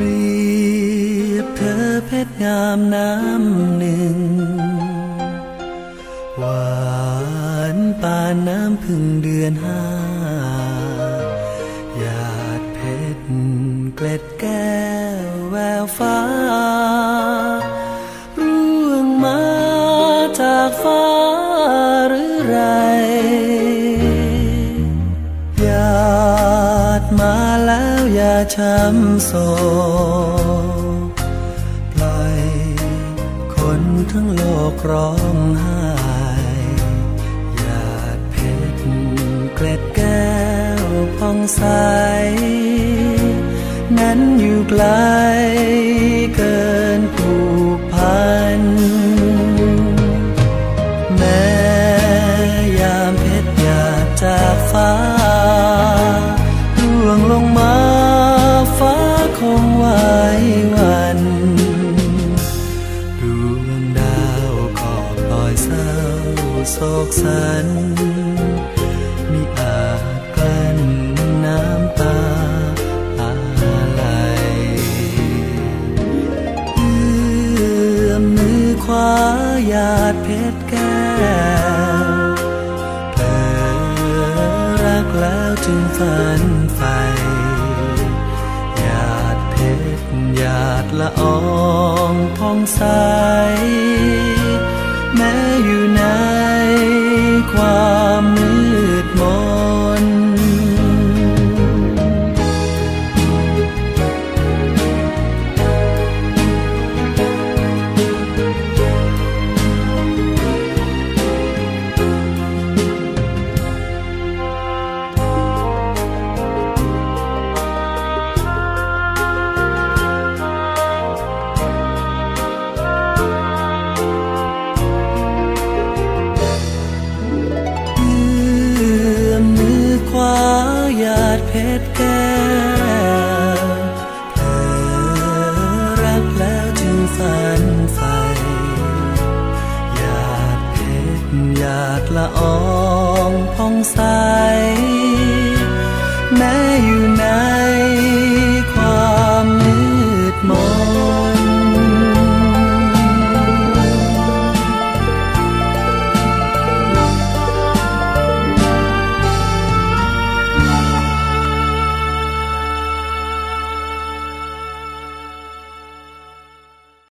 รียบเธอเพชรงามน้ำหนึ่ง หวานปานน้ำพึ่งเดือนห้าหยาดเพชรเกล็ดแก้วแววฟ้า ร่วงมาจากฟ้า ช้ำโศกปล่อยคนทั้งโลกร้องไห้หยาดเพชรเกล็ดแก้วพองใส นั้นอยู่ไกลาคงไวหวันดวงดาวขอบลอยเศร้าโศกสันมิอาจกลั้นน้ำตาอะไรเอื้อมมือขวาหยาดเพชรแก้วเผลอรักแล้วจึงฝันใฝ่ าดละอองผ่องใส แม้อยู่ ู่ តละอองผ่องใสแม้